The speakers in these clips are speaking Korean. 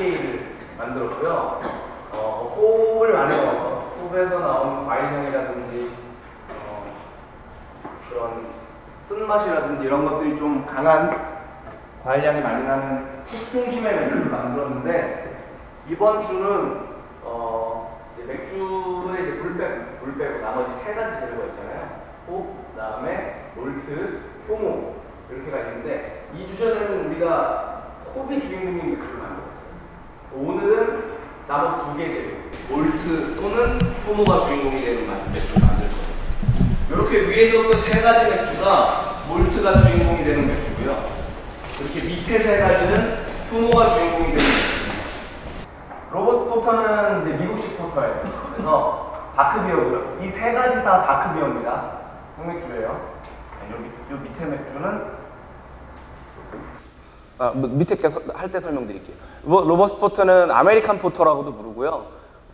IPA를 만들었고요. 어, 호흡을 많이 넣어서, 호흡에서 나오는 과일향이라든지, 어, 그런 쓴맛이라든지 이런 것들이 좀 강한 과일향이 많이 나는 흙 중심의 맥주를 만들었는데, 이번 주는 어, 맥주에 이제 물 빼고, 물 빼고 나머지 세 가지 재료가 있잖아요. 홉, 그다음에 몰트, 효모 이렇게가 있는데 이 주전에는 우리가 홉이 주인공인 맥주를 만들었어요. 오늘은 나머지 두개 재료, 몰트 또는 효모가 주인공이 되는 맥주를 만들 거예요. 이렇게 위에서부터 세 가지 맥주가 몰트가 주인공이 되는 맥주고요. 이렇게 밑에 세 가지는 효모가 주인공이 되는 맥주. 로버스 포터는 이제 미국식 포터예요. 그래서 다크비어고요. 이 세 가지 다 다크비어입니다. 흑맥주예요. 네, 여기 요 밑에 맥주는 아, 뭐 밑에 할 때 설명드릴게요. 로- robust porter는 American porter라고도 부르고요.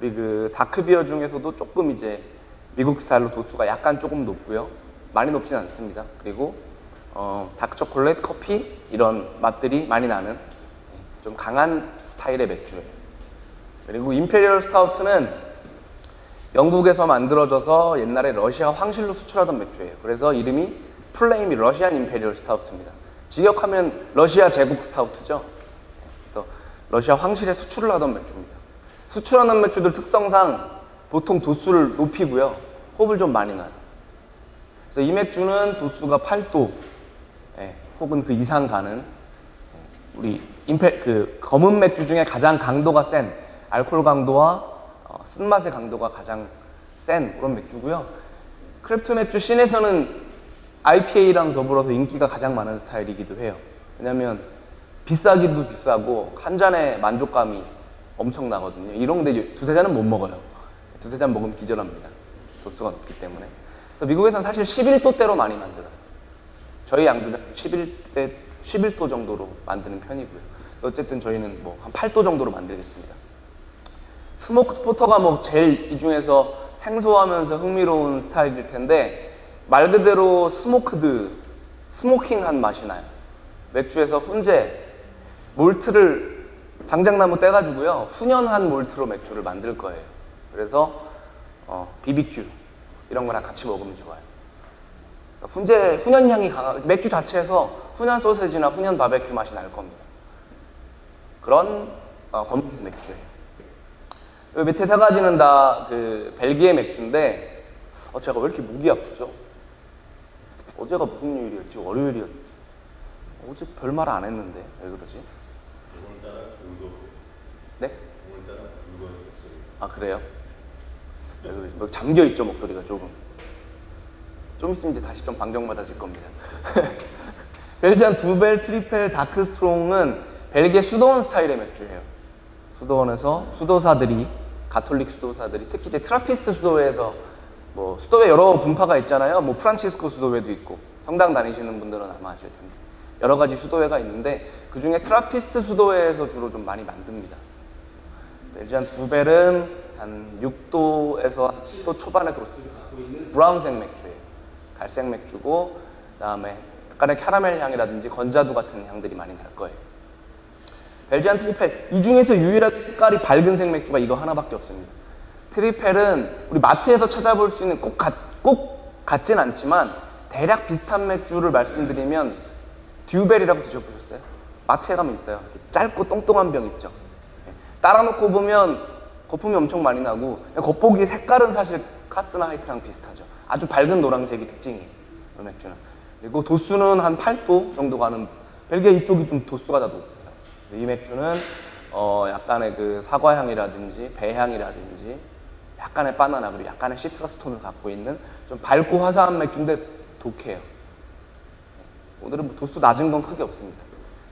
우리 그 dark beer 중에서도 조금 이제 미국 스타일로 도수가 약간 조금 높고요. 많이 높진 않습니다. 그리고 어, dark 초콜릿, 커피 이런 맛들이 많이 나는 네, 좀 강한 스타일의 맥주예요. 그리고 imperial stout는 영국에서 만들어져서 옛날에 러시아 황실로 수출하던 맥주예요. 그래서 이름이 full name이 Russian imperial stout입니다. 직역하면 러시아 제국 stout죠. 그래서 러시아 황실에 수출을 하던 맥주입니다. 수출하는 맥주들 특성상 보통 도수를 높이고요. 홉을 좀 많이 넣어요. 그래서 이 맥주는 도수가 8도 예, 혹은 그 이상 가는 예, 우리 임페 그 검은 맥주 중에 가장 강도가 센 알코올 강도와 어, 쓴맛의 강도가 가장 센 그런 맥주고요. craft 맥주 scene에서는 IPA랑 더불어서 인기가 가장 많은 스타일이기도 해요. 왜냐면 비싸기도 비싸고 한 잔의 만족감이 엄청나거든요. 이런 데 두세 잔은 못 먹어요. 두세 잔 먹으면 기절합니다. 도수가 높기 때문에. 미국에서는 사실 11도대로 많이 만들어요. 저희 양주는 11대 11도 정도로 만드는 편이고요. 어쨌든 저희는 뭐 한 8도 정도로 만들겠습니다. smoke porter가 뭐 제일 이 중에서 생소하면서 흥미로운 스타일일 텐데 말 그대로 smoked, smoking한 맛이 나요. 맥주에서 훈제, malt를 장작나무 떼가지고요 훈연한 malt로 맥주를 만들 거예요. 그래서 어, BBQ 이런 거랑 같이 먹으면 좋아요. 훈제 훈연 향이 강한 맥주 자체에서 훈연 소세지나 훈연 바베큐 맛이 날 겁니다. 그런 어, 검은색 맥주예요. 이 밑에 세 가지는 다 그 벨기에 맥주인데 어, 제가 왜 이렇게 목이 아프죠? 어제가 무슨 요일이었지? 월요일이었지? 어제 별말 안 했는데 왜 그러지? 네? 아 그래요? 왜 그러지? 뭐 잠겨 있죠 목소리가 조금. 좀 있으면 이제 다시 좀 방정받아질 겁니다. Belgian Dubbel Tripel Dark Strong은 벨기에 수도원 스타일의 맥주예요. 수도원에서 수도사들이 가톨릭 수도사들이 특히 이제 트라피스트 수도회에서 뭐 수도회 여러 분파가 있잖아요. 뭐 프란치스코 수도회도 있고 성당 다니시는 분들은 아마 아실 텐데 여러 가지 수도회가 있는데 그 중에 트라피스트 수도회에서 주로 좀 많이 만듭니다. Belgian Dubbel은 한 6도에서 10도 초반의 도수를 갖고 있는 브라운색 맥주예요. 갈색 맥주고 그다음에 약간의 캐러멜 향이라든지 건자두 같은 향들이 많이 날 거예요. Belgian Tripel 이 중에서 유일하게 색깔이 밝은 색 맥주가 이거 하나밖에 없습니다. Tripel은 우리 마트에서 찾아볼 수 있는 꼭, 같, 꼭 같진 않지만 대략 비슷한 맥주를 말씀드리면 듀벨이라고 드셔보셨어요? 마트에 가면 있어요. 짧고 똥똥한 병 있죠. 예. 따라놓고 보면 거품이 엄청 많이 나고 겉보기 색깔은 사실 카스나 하이트랑 비슷하죠. 아주 밝은 노란색이 특징이에요. 이 맥주는. 그리고 도수는 한 8도 정도 가는 벨기에 이쪽이 좀 도수가 다 높아요. 이 맥주는 어 약간의 그 사과 향이라든지 배 향이라든지 약간의 바나나 그리고 약간의 시트러스 톤을 갖고 있는 좀 밝고 화사한 맥주인데 독해요. 오늘은 뭐 도수 낮은 건 크게 없습니다.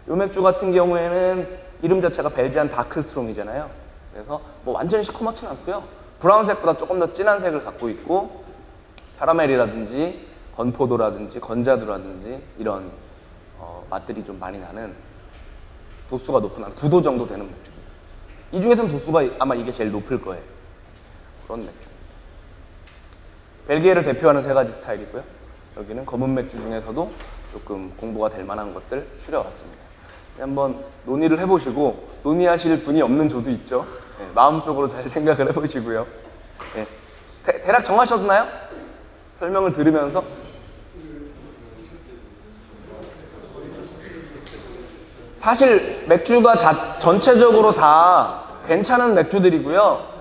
이 맥주 같은 경우에는 이름 자체가 Belgian Dark Strong이잖아요. 그래서 뭐 완전히 시커멓진 않고요. 브라운색보다 조금 더 진한 색을 갖고 있고 캐러멜이라든지 건포도라든지 건자두라든지 이런 어, 맛들이 좀 많이 나는 도수가 높은 한 9도 정도 되는 맥주입니다. 이 중에서는 도수가 아마 이게 제일 높을 거예요. 그런 맥주. 벨기에를 대표하는 세 가지 스타일이고요. 여기는 검은 맥주 중에서도 조금 공부가 될 만한 것들 추려왔습니다. 한번 논의를 해보시고 논의하실 분이 없는 조도 있죠. 네, 마음속으로 잘 생각을 해보시고요. 네, 대, 대략 정하셨나요? 설명을 들으면서 사실 맥주가 자- 전체적으로 다 괜찮은 맥주들이고요.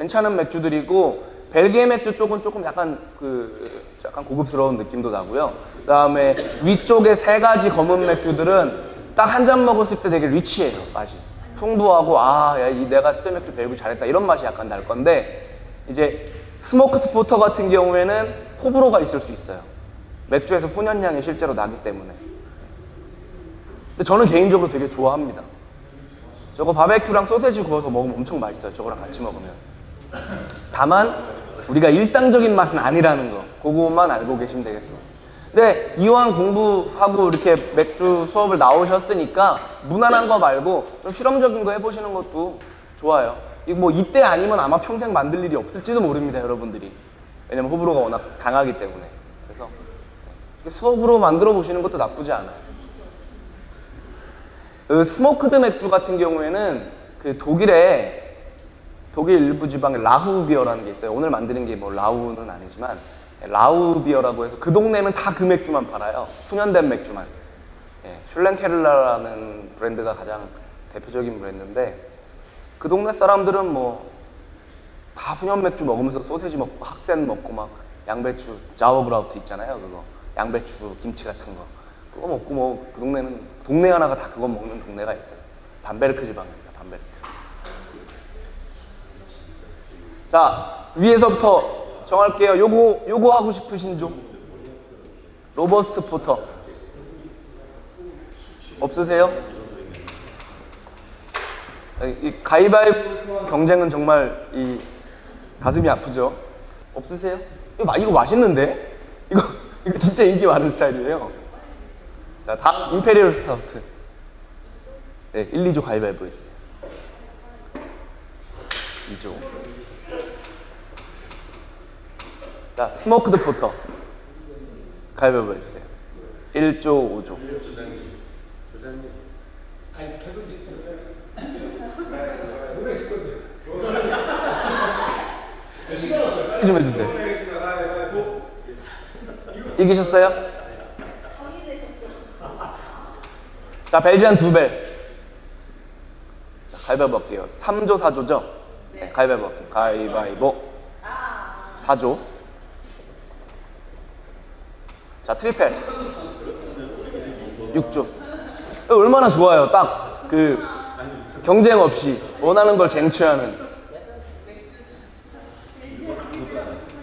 괜찮은 맥주들이고 벨기에 맥주 쪽은 조금 약간 그 약간 고급스러운 느낌도 나고요. 그다음에 위쪽에 세 가지 검은 맥주들은 딱 한 잔 먹었을 때 되게 rich해요 맛이 풍부하고 아이 내가 수제 맥주 배우기 잘했다 이런 맛이 약간 날 건데 이제 Smoked Porter 같은 경우에는 호불호가 있을 수 있어요. 맥주에서 훈연향이 실제로 나기 때문에. 근데 저는 개인적으로 되게 좋아합니다. 저거 바베큐랑 소세지 구워서 먹으면 엄청 맛있어요. 저거랑 같이 먹으면. 다만 우리가 일상적인 맛은 아니라는 거. 그거만 알고 계시면 되겠습니다. 근데 이왕 공부하고 이렇게 맥주 수업을 나오셨으니까 무난한 거 말고 좀 실험적인 거 해보시는 것도 좋아요. 뭐 이때 아니면 아마 평생 만들 일이 없을지도 모릅니다, 여러분들이. 왜냐면 호불호가 워낙 강하기 때문에. 그래서 수업으로 만들어 보시는 것도 나쁘지 않아요. 그 smoked 맥주 같은 경우에는 그 독일에 독일 일부 지방에 Rauchbier라는 게 있어요. 오늘 만드는 게 뭐 Rauch는 아니지만 Rauchbier라고 해서 그 동네는 다 그 맥주만 팔아요. 훈연된 맥주만. 예, 슐렌케를라라는 브랜드가 가장 대표적인 브랜드인데 그 동네 사람들은 뭐 다 훈연 맥주 먹으면서 소세지 먹고 Haxen 먹고 막 양배추 Sauerkraut 있잖아요. 그거 양배추 김치 같은 거 그거 먹고 뭐 그 동네는 동네 하나가 다 그거 먹는 동네가 있어요. 밤베르크 지방입니다. 밤베르크. 자 위에서부터 정할게요. 요거 요거 하고 싶으신 좀 Robust Porter 없으세요? 이 가위바위보 경쟁은 정말 이 가슴이 아프죠. 없으세요? 이거, 마- 이거 맛있는데? 이거 이거 진짜 인기 많은 스타일이에요. 자, 다음 Imperial Stout. 네, 1, 2조 가위바위보 해주세요. 2조. 자, Smoked Porter. 가위바위보 해주세요. 1조, 5조. 좀 해주세요. 이기셨어요? 자, 벨지안 두 배. 자, 가위바위보 할게요. 3조, 4조죠? 네. 가위바위보 할게요. 가위바위보. 4조. 자, 트리펠. 6조. 얼마나 좋아요. 딱 그 경쟁 없이 원하는 걸 쟁취하는.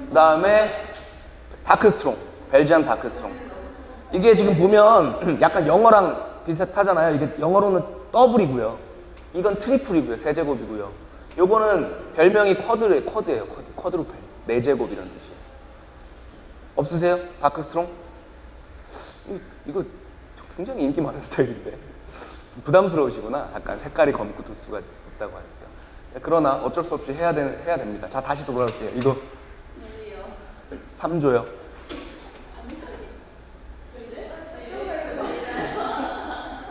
그 다음에 Dark Strong. Belgian Dark Strong. 이게 지금 보면 약간 영어랑 비슷하잖아요. 이게 영어로는 double이고요. 이건 triple이고요. 세제곱이고요. 요거는 별명이 Quadru, Quad예요. Quad, Quadrupel. 네 제곱이라는 뜻이에요. 없으세요? Dark Strong? 이- 이거 굉장히 인기 많은 스타일인데. 부담스러우시구나. 약간 색깔이 검고 도수가 있다고 하니까. 그러나 어쩔 수 없이 해야, 되, 해야 됩니다. 자, 다시 돌아올게요. 이거 3조요.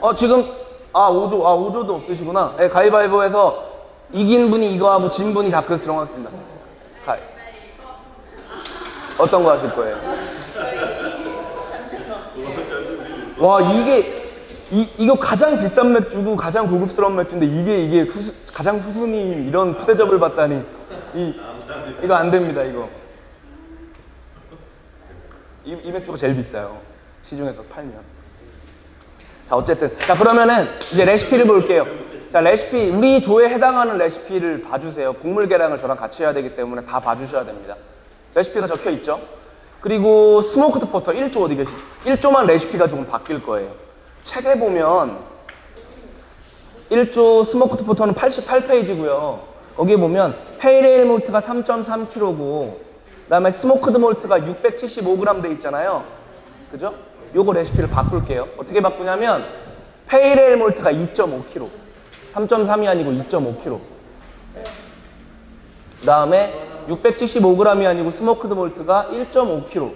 어, 지금, 아, 5조, 아, 5조도 없으시구나. 네, 가위바위보에서 이긴 분이 이거 하고 진 분이 다크스트롱 하겠습니다. 가위. 어떤 거 하실 거예요? 와, 이게, 이, 이거 가장 비싼 맥주고 가장 고급스러운 맥주인데 이게, 이게 후수, 가장 후순위 이런 푸대접을 받다니. 이, 이거 안 됩니다, 이거. 이, 이 맥주가 제일 비싸요. 시중에서 팔면. 자, 어쨌든. 자, 그러면은 이제 레시피를 볼게요. 자, 레시피, 우리 조에 해당하는 레시피를 봐주세요. 곡물 계량을 저랑 같이 해야 되기 때문에 다 봐주셔야 됩니다. 레시피가 적혀 있죠? 그리고 Smoked Porter 1조 어디 계시 1조만 레시피가 조금 바뀔 거예요. 책에 보면 1조 Smoked Porter는 88페이지고요. 거기에 보면 Pale Ale malt가 3.3kg고 그 다음에 smoked malt가 675g 돼 있잖아요. 그죠? 요거 레시피를 바꿀게요. 어떻게 바꾸냐면 Pale Ale malt가 2.5kg. 3.3이 아니고 2.5kg. 그 다음에 675g이 아니고 smoked malt가 1.5kg.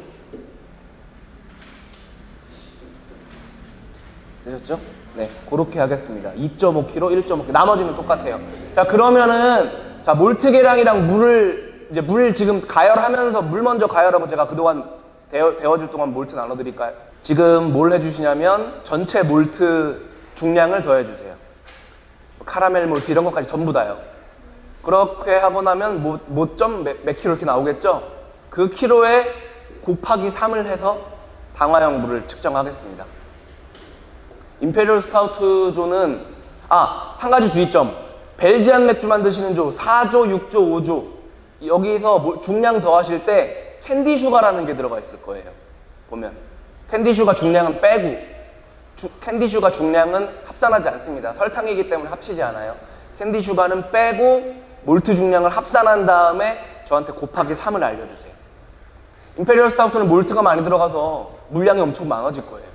되셨죠? 네, 그렇게 하겠습니다. 2.5kg, 1.5kg. 나머지는 똑같아요. 자, 그러면은 자 몰트 계량이랑 물을 이제 물 지금 가열하면서 물 먼저 가열하고 제가 그동안 데워, 데워줄 동안 몰트 나눠 드릴까요? 지금 뭘 해주시냐면 전체 몰트 중량을 더해주세요. 카라멜 몰트 이런 것까지 전부 다요. 그렇게 하고 나면 뭐, 뭐점 몇, 몇 킬로 이렇게 나오겠죠? 그 킬로에 곱하기 3을 해서 물을 측정하겠습니다. Imperial Stout 조는 아, 한 가지 주의점. Belgian 맥주 만드시는 조 4조, 6조, 5조. 여기서 뭐- 중량 더하실 때 candy sugar라는 게 들어가 있을 거예요. 보면 candy sugar 중량은 빼고 주- candy sugar 중량은 합산하지 않습니다. 설탕이기 때문에 합치지 않아요. candy sugar는 빼고 몰트 중량을 합산한 다음에 저한테 곱하기 3을 알려주세요. Imperial Stout는 malt가 많이 들어가서 물량이 엄청 많아질 거예요.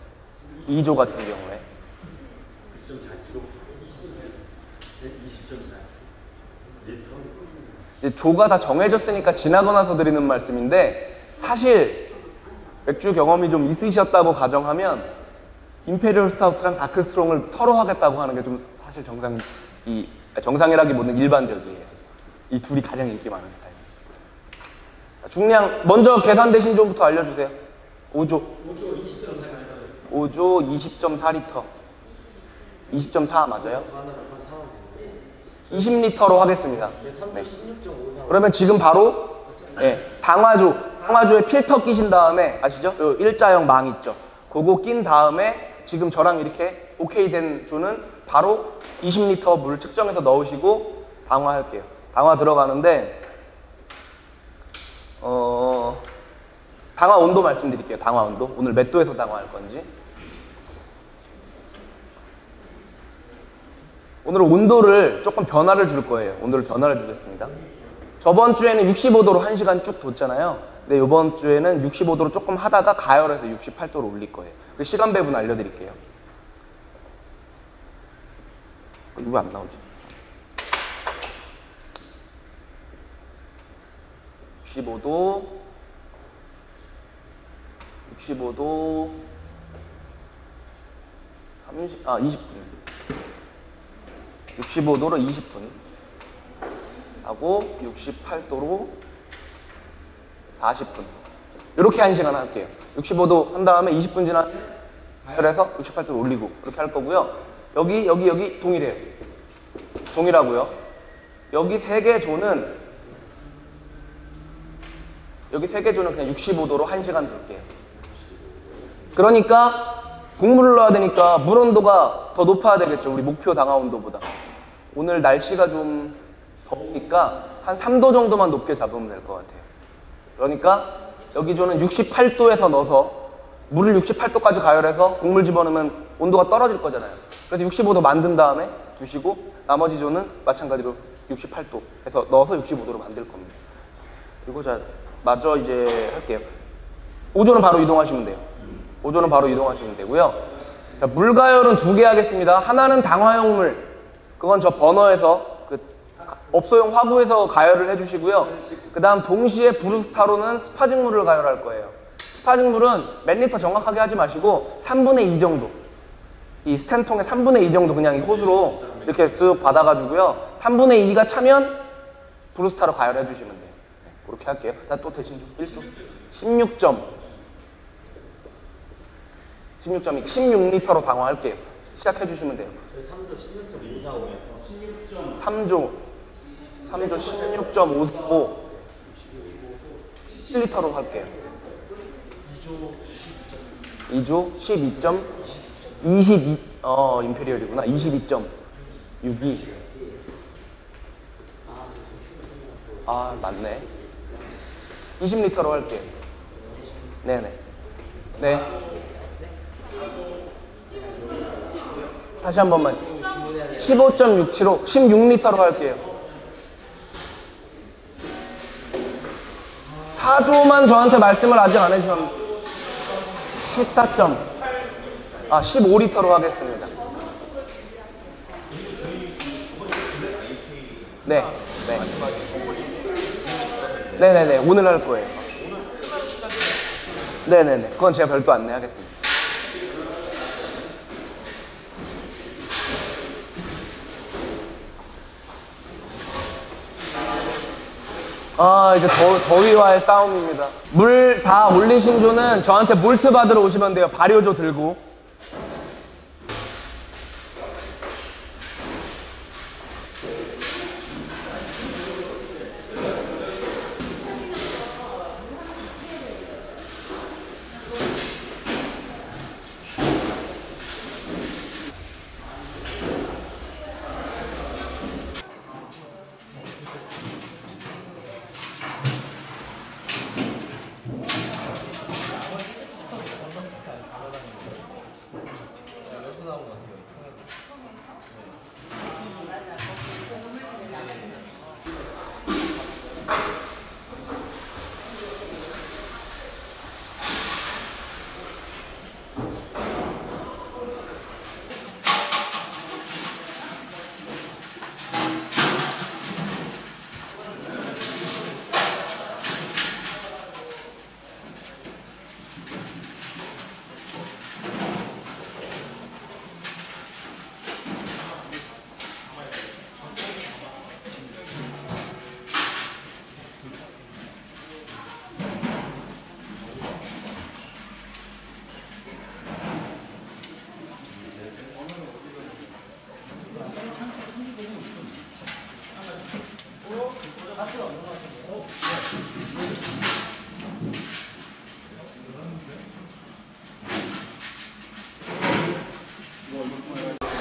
2조 같은 경우에. 2.4kg. 20.4 리터. 이제 조가 다 정해졌으니까 지나고 나서 드리는 말씀인데 사실 맥주 경험이 좀 있으셨다고 가정하면 Imperial Stout랑 Dark Strong을 서로 하겠다고 하는 게 좀 사실 정상 이 정상이라기보다는 일반적이에요. 이 둘이 가장 인기 많은 스타일. 중량 먼저 계산되신 조부터 알려주세요. 5조. 5조 20.4리터. 20.4 맞아요? 20리터로 하겠습니다. 네. 그러면 지금 바로 예, 당화조, 당화조에 필터 끼신 다음에 아시죠? 요 일자형 망 있죠? 그거 낀 다음에 지금 저랑 이렇게 오케이 된 조는 바로 20리터 물 측정해서 넣으시고 당화할게요. 당화 들어가는데 어 당화 온도 말씀드릴게요. 당화 온도. 오늘 몇 도에서 당화할 건지. 오늘은 온도를 조금 변화를 줄 거예요. 온도를 변화를 주겠습니다. 저번 주에는 65도로 1시간 쭉 뒀잖아요. 근데 이번 주에는 65도로 조금 하다가 가열해서 68도로 올릴 거예요. 그 시간 배분 알려드릴게요. 어, 이거 왜안 나오지? 65도 65도 30, 아 20분. 65도로 20분. 하고 68도로 40분. 이렇게 한 시간 할게요. 65도 한 다음에 20분 지나 그래서 68도 올리고 그렇게 할 거고요. 여기 여기 여기 동일해요. 동일하고요. 여기 세개 조는 여기 세 개 조는 그냥 65도로 한 시간 둘게요 그러니까 국물을 넣어야 되니까 물 온도가 더 높아야 되겠죠. 우리 목표 당화 온도보다. 오늘 날씨가 좀 더우니까 한 3도 정도만 높게 잡으면 될 것 같아요. 그러니까 여기 조는 68도에서 넣어서 물을 68도까지 가열해서 국물 집어넣으면 온도가 떨어질 거잖아요. 그래서 65도 만든 다음에 두시고 나머지 조는 마찬가지로 68도 해서 넣어서 65도로 만들 겁니다. 그리고 자 마저 이제 할게요. 5조는 바로 이동하시면 돼요. 5조는 바로 이동하시면 되고요. 자, 물가열은 두 개 하겠습니다. 하나는 당화용 물. 그건 저 버너에서 그 업소용 화구에서 가열을 해주시고요. 그 다음 동시에 브루스타로는 sparging 물을 가열할 거예요. sparging 물은 몇 리터 정확하게 하지 마시고 3분의 2 정도. 이 스텐통의 3분의 2 정도 그냥 이 호스로 이렇게 쓱 받아가지고요. 3분의 2가 차면 브루스타로 가열해 주시면 돼요. 네, 그렇게 할게요. 나 또 대신 좀 1조. 16점. 16점이 16리터로 방어할게요. 시작해 주시면 돼요. 저희 3조 16.545. 3조 3조 16.545 7리터로 할게요. 2조 12점 22, 어, 임페리얼이구나. 22.62. 아, 맞네. 20리터로 할게요. 네네. 네. 다시 한 번만. 15.675, 16리터로 할게요. 4조만 저한테 말씀을 아직 안 해주셨는데 14점 아 15리터로 하겠습니다 네, 네. 네네네 오늘 할 거예요. 네네네 그건 제가 별도 안내하겠습니다. 아 이제 더, 더위와의 싸움입니다. 물 다 올리신 조는 저한테 몰트 받으러 오시면 돼요. 발효조 들고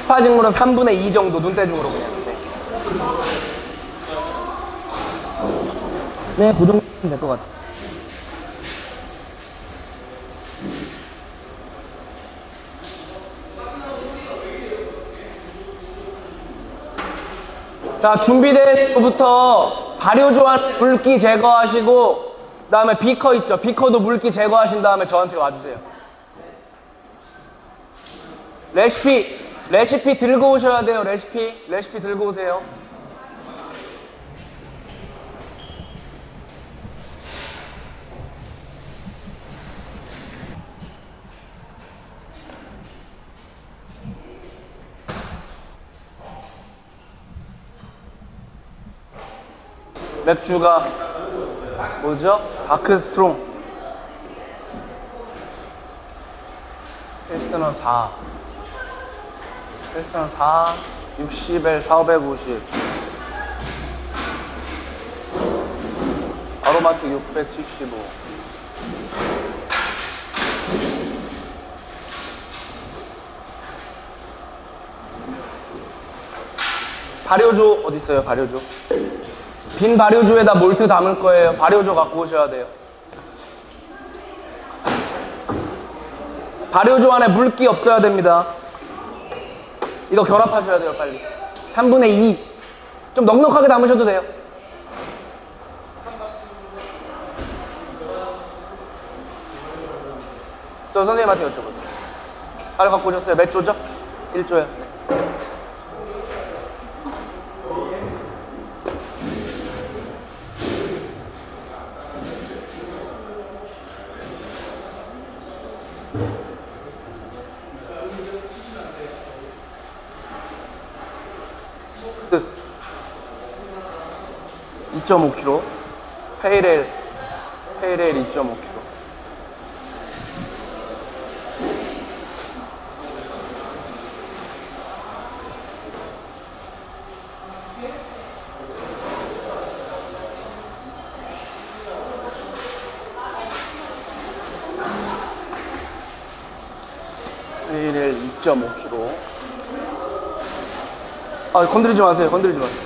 파징물은 3분의 2 정도 눈대중으로 그냥 네, 네, 그 정도면 될 것 같아요. 자, 준비된 부부터 발효조한 물기 제거하시고, 그 다음에 비커 있죠? 비커도 물기 제거하신 다음에 저한테 와주세요. 레시피, 레시피 들고 오셔야 돼요, 레시피. 레시피 들고 오세요. 맥주가 뭐죠? 다크스트롱 필스는 4 필스는 4 60에 450 아로마틱 675 발효조 어디 있어요 발효조 빈 발효조에다 몰트 담을 거예요. 발효조 갖고 오셔야 돼요. 발효조 안에 물기 없어야 됩니다. 이거 결합하셔야 돼요, 빨리. 3분의 2. 좀 넉넉하게 담으셔도 돼요. 저 선생님한테 여쭤보세요. 빨리 갖고 오셨어요? 몇 조죠? 1조요. 네. 끝. 2.5kg. 페이렐, 페이렐 2.5kg. pale ale 2.5kg. 아, 건드리지 마세요. 건드리지 마세요.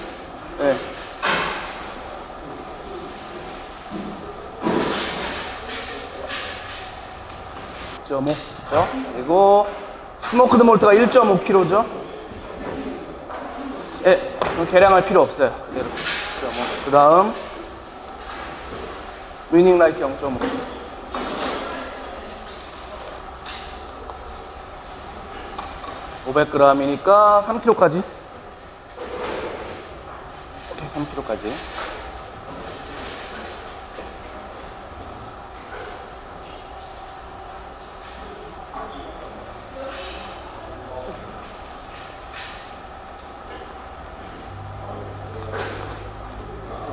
네. 죠 그리고 smoked malt가 1.5kg죠. 그럼 계량할 필요 없어요. 그대로. 그 다음, Munich light 0.5. (500g이니까) (3kg까지) 오케이 (3kg까지)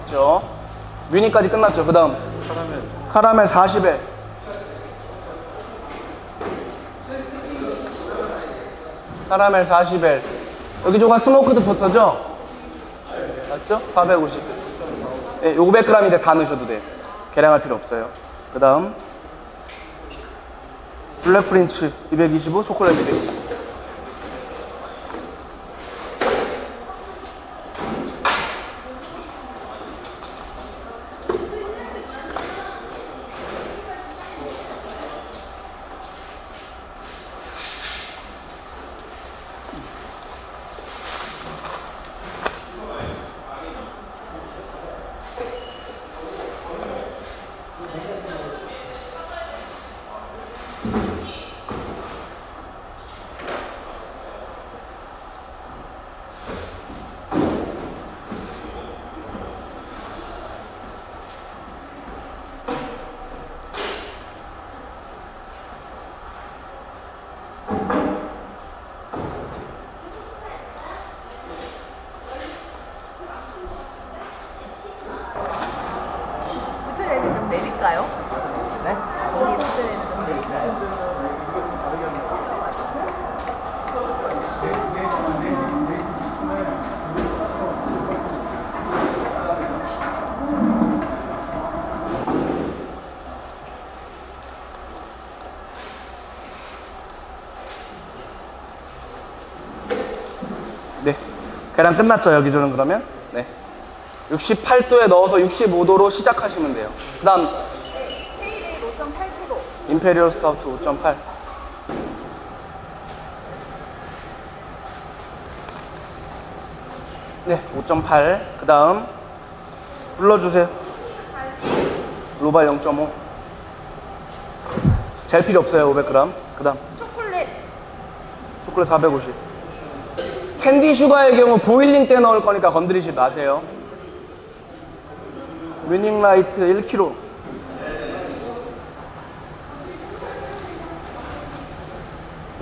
됐죠 뮤니까지 끝났죠. 그 다음. 카라멜 40에. 카라멜 40에. 여기 조가 smoked porter죠? 맞죠? 450 네, 500g인데 다 넣으셔도 돼요. 계량할 필요 없어요. 그 다음. Black Prinz 225 초콜릿 225 내릴까요? 네? 네. 계량 끝났죠, 여기저는 그러면? 네. 68도에 넣어서 65도로 시작하시면 돼요. 그 다음, 세일이 5.8kg. imperial stout 5.8. 네, 5.8. 그 다음, 불러주세요. 로바 0.5. 잴 필요 없어요, 500g. 그 다음, 초콜릿. 초콜릿 450. 캔디 슈가의 경우 보일링 때 넣을 거니까 건드리지 마세요. 위닝 라이트 1kg.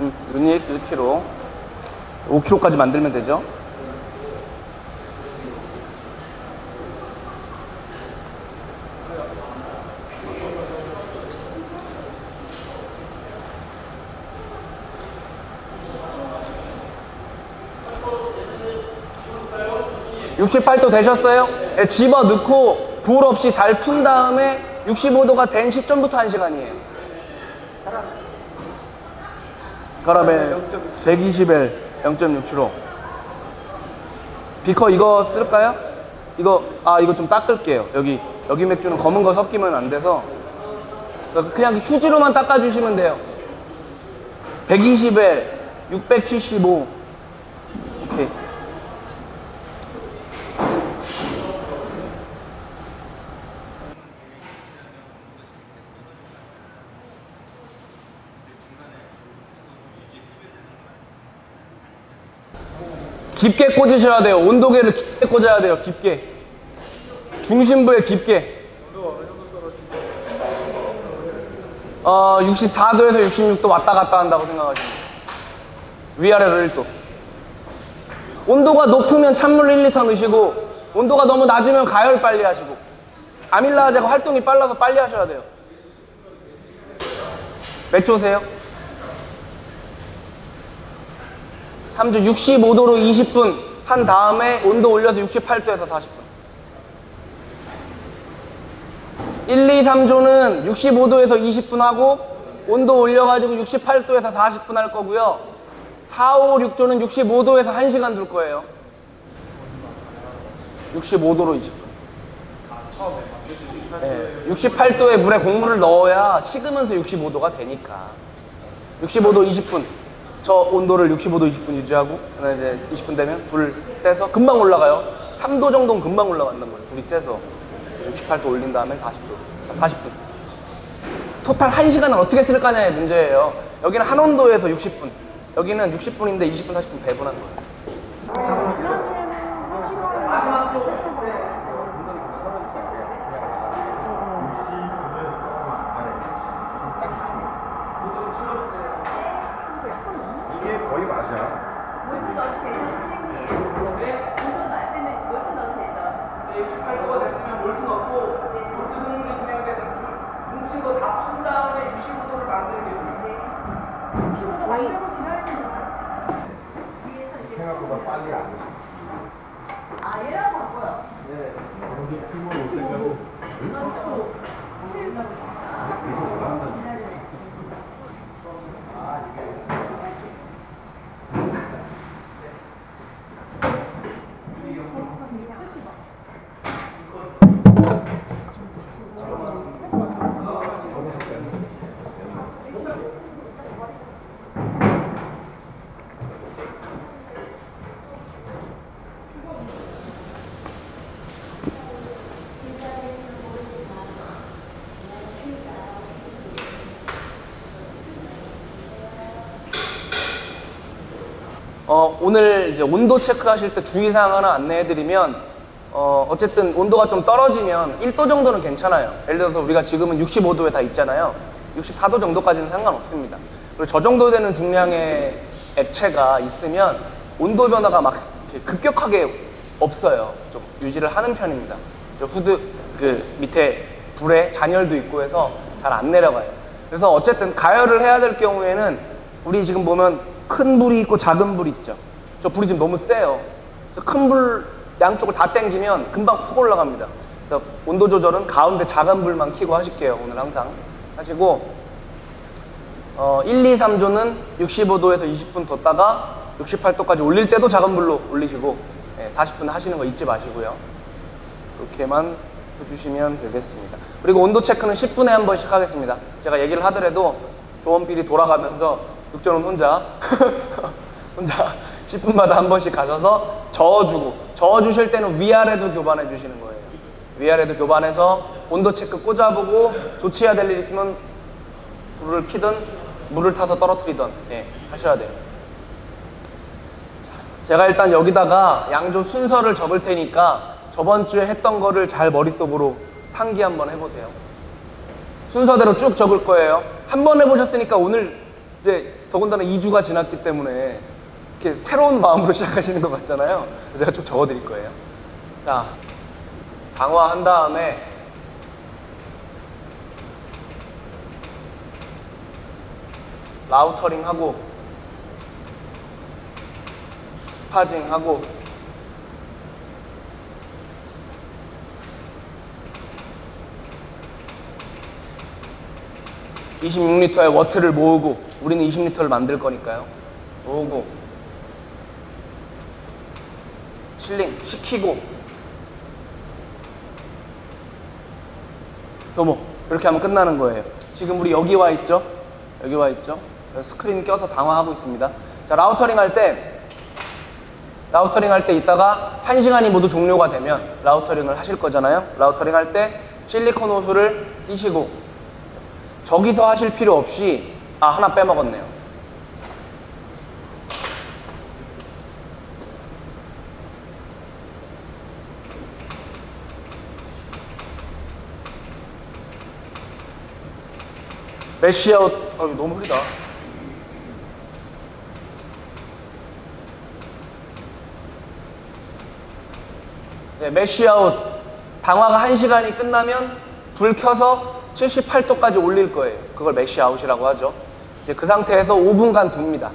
음, 유닛 1kg. 5kg까지 만들면 되죠. (68도) 되셨어요? 네, 집어 넣고 불 없이 잘 푼 다음에 (65도가) 된 시점부터 1시간이에요. 가라벨 120L 0.6kg 비커 이거 쓸까요? 이거 아 이거 좀 닦을게요. 여기 여기 맥주는 검은 거 섞이면 안 돼서. 그냥 휴지로만 닦아주시면 돼요. 120L 675 오케이 깊게 꽂으셔야 돼요. 온도계를 깊게 꽂아야 돼요. 깊게. 중심부에 깊게. 어, 64도에서 66도 왔다 갔다 한다고 생각하시면 돼요. 위아래로 1도. 온도가 높으면 찬물 1리터 넣으시고, 온도가 너무 낮으면 가열 빨리 하시고, 아밀라제가 활동이 빨라서 빨리 하셔야 돼요. 맥주 오세요. 3주 65도로 20분 한 다음에 온도 올려서 68도에서 40분. 1, 2, 3조는 65도에서 20분 하고 온도 올려가지고 68도에서 40분 할 거고요. 4, 5, 6조는 65도에서 1시간 둘 거예요. 65도로 20분. 네, 68도에 물에 곡물을 넣어야 식으면서 65도가 되니까. 65도 20분. 저 온도를 65도 20분 유지하고 그다음에 이제 20분 되면 불 떼서 금방 올라가요. 3도 정도는 금방 올라간단 말이에요. 불이 떼서 68도 올린 다음에 40도, 40분. 토탈 1시간은 어떻게 쓸 거냐의 문제예요. 여기는 한 온도에서 60분. 여기는 60분인데 20분, 40분 배분한 거예요. 이게 거의 맞아. 물도 넣어도 되죠, 선생님? 물도 맞으면 물도 넣어도 되죠. 68도가 됐으면 몰트 넣고 몰트 등물이 진행되는 뭉친 거 다 푼 다음에 65도를 만드는 게 중요해요. 이거 만들고 기다리면 되나? 위에서 이제 생각보다 빨리 안 돼. 아 얘랑 바꿔요. 여기 피부 올 때까지 계속 올라간다. 어, 오늘 이제 온도 체크하실 때 주의사항 하나 안내해드리면, 어, 어쨌든 온도가 좀 떨어지면 1도 정도는 괜찮아요. 예를 들어서 우리가 지금은 65도에 다 있잖아요. 64도 정도까지는 상관없습니다. 그리고 저 정도 되는 중량의 액체가 있으면 온도 변화가 막 급격하게 없어요. 좀 유지를 하는 편입니다. 저 후드 그 밑에 불에 잔열도 있고 해서 잘 안 내려가요. 그래서 어쨌든 가열을 해야 될 경우에는 우리 지금 보면 큰 불이 있고 작은 불이 있죠. 저 불이 지금 너무 세요. 그래서 큰 불 양쪽을 다 당기면 금방 훅 올라갑니다. 그래서 온도 조절은 가운데 작은 불만 켜고 하실게요. 오늘 항상 하시고 어, 1, 2, 3조는 65도에서 20분 뒀다가 68도까지 올릴 때도 작은 불로 올리시고 예, 40분 하시는 거 잊지 마시고요. 이렇게만 해주시면 되겠습니다. 그리고 온도 체크는 10분에 한 번씩 하겠습니다. 제가 얘기를 하더라도 조원필이 돌아가면서 육전은 혼자 혼자 10분마다 한 번씩 가셔서 저어주고 저어주실 때는 위아래도 교반해 주시는 거예요. 위아래도 교반해서 온도 체크 꽂아보고 조치해야 될 일 있으면 불을 피든 물을 타서 떨어뜨리든 예, 하셔야 돼요. 제가 일단 여기다가 양조 순서를 적을 테니까 저번 주에 했던 거를 잘 머릿속으로 상기 한번 해보세요. 순서대로 쭉 적을 거예요. 한 번 해보셨으니까 오늘 이제 더군다나 2주가 지났기 때문에 이렇게 새로운 마음으로 시작하시는 것 같잖아요. 제가 쭉 적어드릴 거예요. 자, 강화한 다음에 라우터링 하고 스파징 하고 (26리터의) wort를 모으고 우리는 (20리터를) 만들 거니까요 모으고 chilling 시키고. 여보 이렇게 하면 끝나는 거예요. 지금 우리 여기 와 있죠? 여기 와 있죠? 스크린 껴서 당화하고 있습니다. 자 lautering 할 때 lautering 할 때 있다가 한 시간이 모두 종료가 되면 lautering을 하실 거잖아요? lautering 할 때 실리콘 호스를 끼시고 저기서 하실 필요 없이 아 하나 빼먹었네요 메시아웃 아 너무 흐리다. 네, mash out 당화가 1시간이 끝나면 불 켜서 78도까지 올릴 거예요. 그걸 mash out이라고 하죠. 이제 그 상태에서 5분간 둡니다.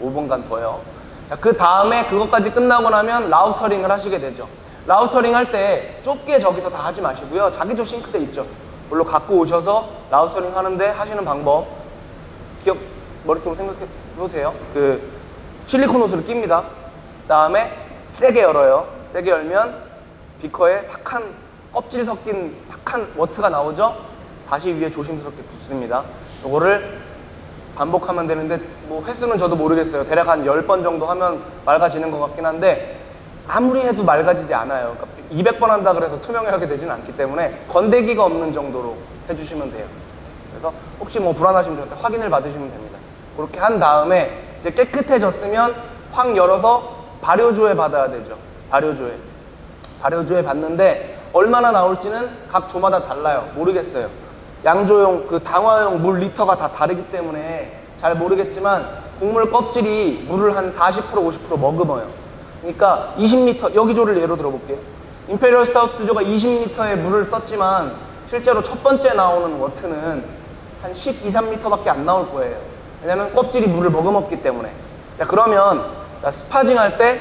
5분간 둬요. 자, 그 다음에 그것까지 끝나고 나면 lautering을 하시게 되죠. lautering 할 때 좁게 저기서 다 하지 마시고요. 자기 조 싱크대 있죠 물로 갖고 오셔서 lautering 하는데 하시는 방법 기억 머릿속으로 생각해 보세요. 그 실리콘 호스를 낍니다. 다음에 세게 열어요. 세게 열면 비커에 탁한 껍질 섞인 탁한 워트가 나오죠. 다시 위에 조심스럽게 붓습니다. 요거를 반복하면 되는데 뭐 횟수는 저도 모르겠어요. 대략 한 10번 정도 하면 맑아지는 것 같긴 한데 아무리 해도 맑아지지 않아요. 그러니까 200번 한다 그래서 투명하게 되지는 않기 때문에 건데기가 없는 정도로 해주시면 돼요. 그래서 혹시 뭐 불안하시면 저한테 확인을 받으시면 됩니다. 그렇게 한 다음에 이제 깨끗해졌으면 확 열어서 발효조에 받아야 되죠. 발효조에. 발효조에 받는데 얼마나 나올지는 각 조마다 달라요. 모르겠어요. 양조용 그 당화용 물 리터가 다 다르기 때문에 잘 모르겠지만 곡물 껍질이 물을 한 40% 50% 머금어요. 그러니까 20리터 여기 조를 예로 들어볼게요. imperial stout조가 20리터의 물을 썼지만 실제로 첫 번째 나오는 wort는 한 12, 3리터밖에 안 나올 거예요. 왜냐면 껍질이 물을 머금었기 때문에. 자 그러면 자, sparging 할 때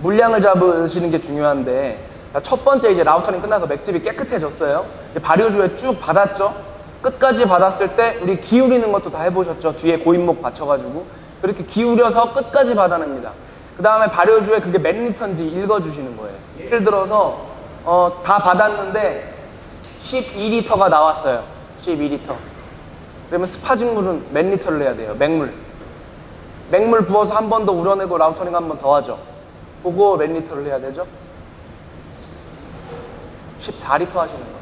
물량을 잡으시는 게 중요한데 자, 첫 번째 이제 lautering 끝나서 맥즙이 깨끗해졌어요. 이제 발효조에 쭉 받았죠. 끝까지 받았을 때 우리 기울이는 것도 다 해보셨죠. 뒤에 고임목 받쳐가지고 그렇게 기울여서 끝까지 받아냅니다. 그 다음에 발효조에 그게 몇 리터인지 읽어주시는 거예요. 예를 들어서 어, 다 받았는데 12리터가 나왔어요. 12리터. 그러면 sparging 물은 몇 리터를 해야 돼요? 맹물. 맹물 부어서 한 번 더 우려내고 lautering 한 번 더 하죠. 그거 몇 리터를 해야 되죠? 14리터 하시는 거예요.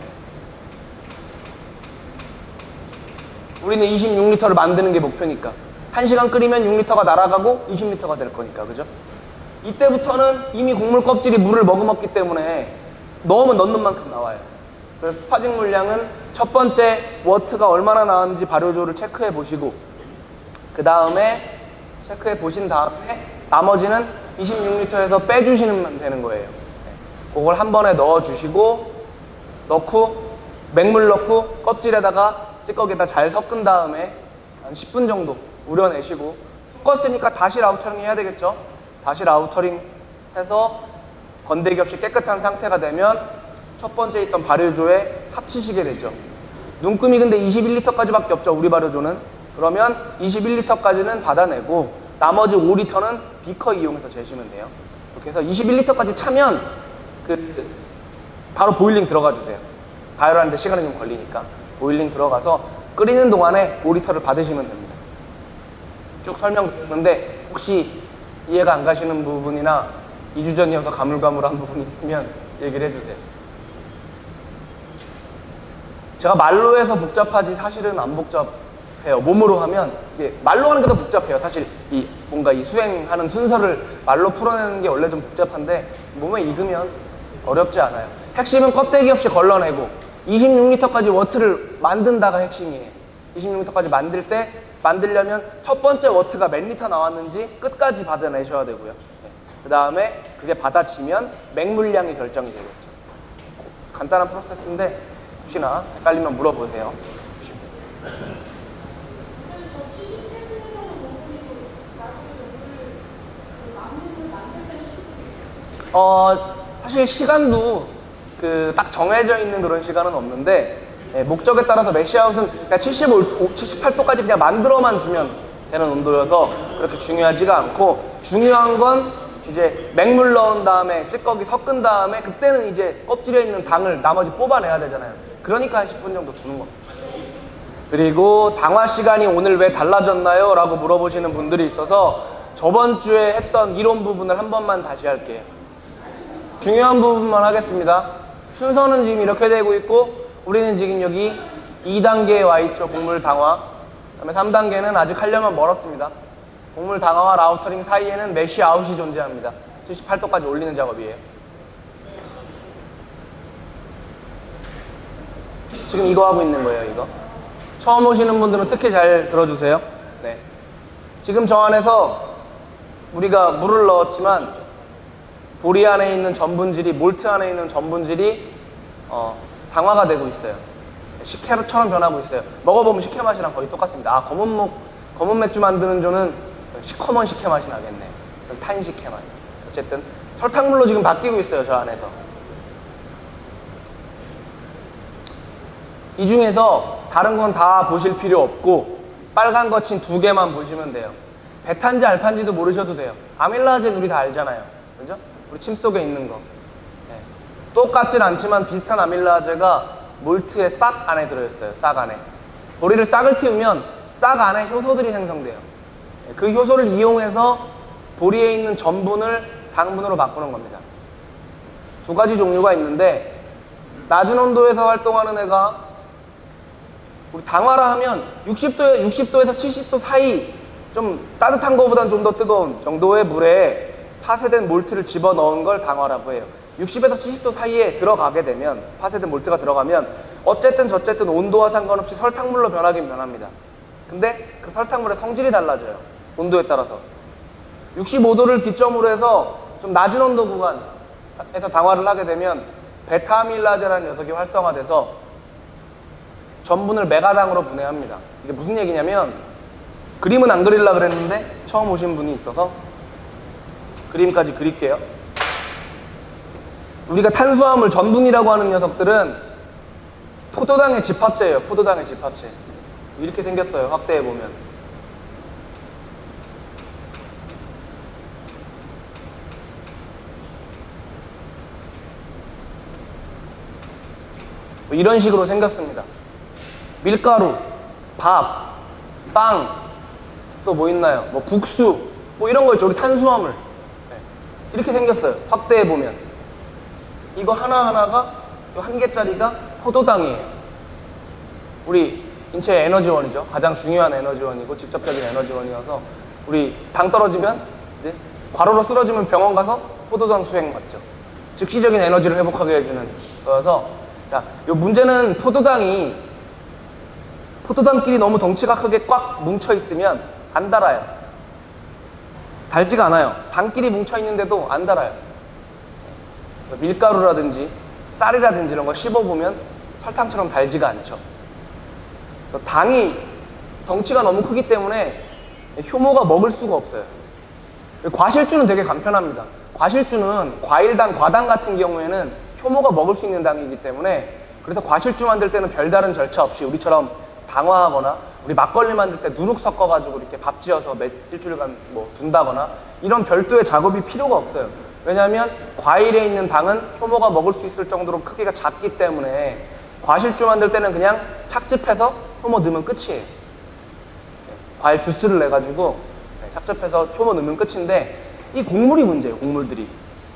우리는 26리터를 만드는 게 목표니까. 1시간 끓이면 6리터가 날아가고 20리터가 될 거니까. 그죠? 이때부터는 이미 곡물 껍질이 물을 머금었기 때문에 넣으면 넣는 만큼 나와요. 그래서 스파징 물량은 첫 번째 워트가 얼마나 나왔는지 발효조를 체크해 보시고 그 다음에 체크해 보신 다음에 나머지는 26리터에서 빼주시면 되는 거예요. 네. 그걸 한 번에 넣어 주시고 넣고 맹물 넣고 껍질에다가 찌꺼기에다 잘 섞은 다음에 한 10분 정도 우려내시고 섞었으니까 다시 lautering 해야 되겠죠. 다시 lautering 해서 건데기 없이 깨끗한 상태가 되면 첫 번째 있던 발효조에 합치시게 되죠. 눈금이 근데 21리터까지밖에 없죠. 우리 발효조는. 그러면 21리터까지는 받아내고 나머지 5리터는 비커 이용해서 재시면 돼요. 이렇게 해서 21리터까지 차면 그 바로 boiling 들어가 주세요. 가열하는데 시간이 좀 걸리니까 보일링 들어가서 끓이는 동안에 5리터를 받으시면 됩니다. 쭉 설명드렸는데 혹시 이해가 안 가시는 부분이나 2주 전이어서 가물가물한 부분이 있으면 얘기를 해주세요. 제가 말로 해서 복잡하지 사실은 안 복잡해요. 몸으로 하면 말로 하는 게 더 복잡해요. 사실 이 뭔가 이 수행하는 순서를 말로 풀어내는 게 원래 좀 복잡한데 몸에 익으면 어렵지 않아요. 핵심은 껍데기 없이 걸러내고 26리터까지 wort를 만든다가 핵심이에요. 26리터까지 만들 때 만들려면 첫 번째 wort가 몇 리터 나왔는지 끝까지 받아내셔야 되고요. 그 다음에 그게 받아지면 맹물량이 결정이 되겠죠. 간단한 프로세스인데 혹시나 헷갈리면 물어보세요. 어, 사실 시간도 그 딱 정해져 있는 그런 시간은 없는데 예, 목적에 따라서 메시아웃은 그냥 75, 78도까지 그냥 만들어만 주면 되는 온도여서 그렇게 중요하지가 않고 중요한 건 이제 맹물 넣은 다음에 찌꺼기 섞은 다음에 그때는 이제 껍질에 있는 당을 나머지 뽑아내야 되잖아요. 그러니까 한 10분 정도 두는 겁니다. 그리고 당화 시간이 오늘 왜 달라졌나요? 라고 물어보시는 분들이 있어서 저번 주에 했던 이론 부분을 한 번만 다시 할게요. 중요한 부분만 하겠습니다. 순서는 지금 이렇게 되고 있고 우리는 지금 여기 2단계에 와 있죠. 곡물 당화. 그 다음에 3단계는 아직 하려면 멀었습니다. 곡물 당화와 lautering 사이에는 mash out이 존재합니다. 78도까지 올리는 작업이에요. 지금 이거 하고 있는 거예요, 이거. 처음 오시는 분들은 특히 잘 들어주세요. 네. 지금 저 안에서 우리가 물을 넣었지만 보리 안에 있는 전분질이 몰트 안에 있는 전분질이 어, 당화가 되고 있어요. 식혜처럼 변하고 있어요. 먹어보면 식혜 맛이랑 거의 똑같습니다. 아 검은 목 검은 맥주 만드는 조는 시커먼 식혜 맛이 나겠네. 탄 식혜 맛. 어쨌든 설탕물로 지금 바뀌고 있어요. 저 안에서. 이 중에서 다른 건 다 보실 필요 없고 빨간 거친 두 개만 보시면 돼요. 베탄지 알판지도 모르셔도 돼요. 아밀라제는 우리 다 알잖아요. 그죠? 우리 침 속에 있는 거. 네. 똑같진 않지만 비슷한 아밀라제가 몰트의 싹 안에 들어있어요. 싹 안에. 보리를 싹을 틔우면 싹 안에 효소들이 생성돼요. 그 효소를 이용해서 보리에 있는 전분을 당분으로 바꾸는 겁니다. 두 가지 종류가 있는데 낮은 온도에서 활동하는 애가 우리 당화라 하면 60도에 60도에서 70도 사이 좀 따뜻한 것보다는 좀더 뜨거운 정도의 물에 파쇄된 몰트를 집어 넣은 걸 당화라고 해요. 60에서 70도 사이에 들어가게 되면 파쇄된 몰트가 들어가면 어쨌든 저쨌든 온도와 상관없이 설탕물로 변하긴 변합니다. 근데 그 설탕물의 성질이 달라져요. 온도에 따라서. 65도를 기점으로 해서 좀 낮은 온도 구간에서 당화를 하게 되면 베타밀라제라는 녀석이 활성화돼서 전분을 메가당으로 분해합니다. 이게 무슨 얘기냐면 그림은 안 그리려 그랬는데 처음 오신 분이 있어서 그림까지 그릴게요. 우리가 탄수화물 전분이라고 하는 녀석들은 포도당의 집합체예요. 포도당의 집합체. 이렇게 생겼어요. 확대해 보면. 뭐 이런 식으로 생겼습니다. 밀가루, 밥, 빵, 또 뭐 있나요? 뭐 국수, 뭐 이런 거 있죠. 우리 탄수화물. 네. 이렇게 생겼어요. 확대해 보면. 이거 하나하나가 이한 개짜리가 포도당이에요. 우리 인체의 에너지원이죠. 가장 중요한 에너지원이고 직접적인 에너지원이어서 우리 당 떨어지면 이제 과로로 쓰러지면 병원 가서 포도당 수행 맞죠. 즉시적인 에너지를 회복하게 해주는 거여서 자, 요 문제는 포도당이 포도당끼리 너무 덩치가 크게 꽉 뭉쳐 있으면 안 달아요. 달지가 않아요. 당끼리 뭉쳐 있는데도 안 달아요. 밀가루라든지 쌀이라든지 이런 거 씹어보면 설탕처럼 달지가 않죠. 당이 덩치가 너무 크기 때문에 효모가 먹을 수가 없어요. 과실주는 되게 간편합니다. 과실주는 과일당, 과당 같은 경우에는 효모가 먹을 수 있는 당이기 때문에 그래서 과실주 만들 때는 별다른 절차 없이 우리처럼 당화하거나 우리 막걸리 만들 때 누룩 섞어가지고 이렇게 밥 지어서 몇 일주일간 뭐 둔다거나 이런 별도의 작업이 필요가 없어요. 왜냐하면 과일에 있는 당은 효모가 먹을 수 있을 정도로 크기가 작기 때문에 과실주 만들 때는 그냥 착즙해서 효모 넣으면 끝이에요. 과일 주스를 내가지고 네, 착즙해서 효모 넣으면 끝인데 이 곡물이 문제예요. 곡물들이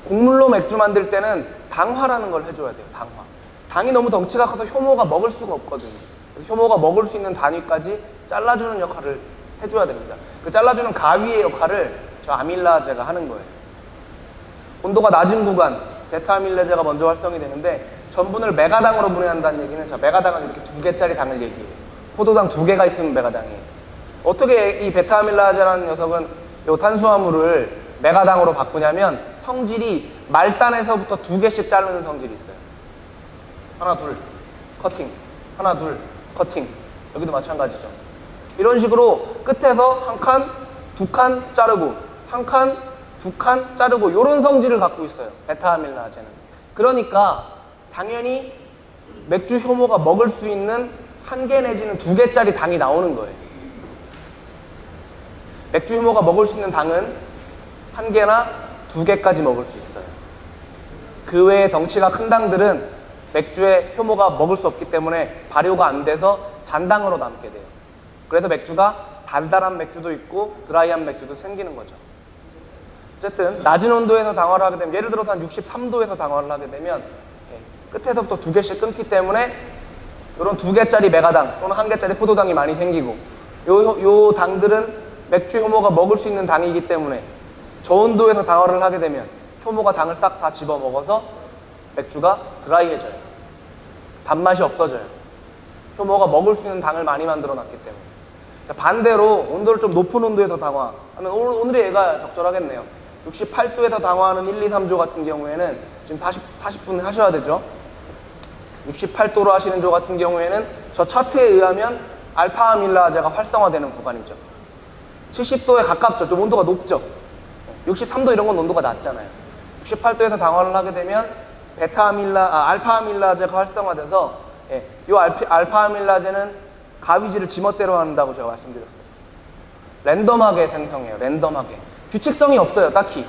곡물로 맥주 만들 때는 당화라는 걸 해줘야 돼요. 당화. 당이 너무 덩치가 커서 효모가 먹을 수가 없거든요. 그래서 효모가 먹을 수 있는 단위까지 잘라주는 역할을 해줘야 됩니다. 그 잘라주는 가위의 역할을 저 아밀라제가 하는 거예요. 온도가 낮은 구간 베타 아밀라제가 먼저 활성이 되는데 전분을 맥아당으로 분해한다는 얘기는 자 맥아당은 이렇게 두 개짜리 당을 얘기해요. 포도당 두 개가 있으면 맥아당이에요. 어떻게 이 베타 아밀라제라는 녀석은 이 탄수화물을 맥아당으로 바꾸냐면 성질이 말단에서부터 두 개씩 자르는 성질이 있어요. 하나 둘 커팅 하나 둘 커팅 여기도 마찬가지죠. 이런 식으로 끝에서 한 칸, 두 칸 자르고 한 칸, 두칸 자르고 이런 성질을 갖고 있어요. 베타아밀라제는. 그러니까 당연히 맥주 효모가 먹을 수 있는 한 개 내지는 두 개짜리 당이 나오는 거예요. 맥주 효모가 먹을 수 있는 당은 한 개나 두 개까지 먹을 수 있어요. 그 외에 덩치가 큰 당들은 맥주에 효모가 먹을 수 없기 때문에 발효가 안 돼서 잔당으로 남게 돼요. 그래서 맥주가 달달한 맥주도 있고 드라이한 맥주도 생기는 거죠. 어쨌든 낮은 온도에서 당화를 하게 되면 예를 들어서 한 63도에서 당화를 하게 되면 예, 끝에서부터 두 개씩 끊기 때문에 이런 두 개짜리 메가당 또는 한 개짜리 포도당이 많이 생기고 요, 요 당들은 맥주 효모가 먹을 수 있는 당이기 때문에 저온도에서 당화를 하게 되면 효모가 당을 싹 다 집어먹어서 맥주가 드라이해져요. 단맛이 없어져요. 효모가 먹을 수 있는 당을 많이 만들어 놨기 때문에. 자, 반대로 온도를 좀 높은 온도에서 당화하면 오늘, 오늘의 얘가 적절하겠네요. 68도에서 당화하는 1, 2, 3조 같은 경우에는 지금 40, 40분 하셔야 되죠. 68도로 하시는 조 같은 경우에는 저 차트에 의하면 알파 아밀라제가 활성화되는 구간이죠. 70도에 가깝죠. 좀 온도가 높죠. 63도 이런 건 온도가 낮잖아요. 68도에서 당화를 하게 되면 베타 아밀라, 아, 알파 아밀라제가 활성화돼서 예, 이 알파, 아밀라제는 가위질을 지멋대로 한다고 제가 말씀드렸어요. 랜덤하게 생성해요. 랜덤하게. 규칙성이 없어요, 딱히.